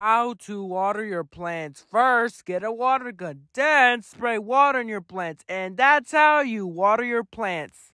How to water your plants. First, get a water gun. Then, spray water on your plants. And that's how you water your plants.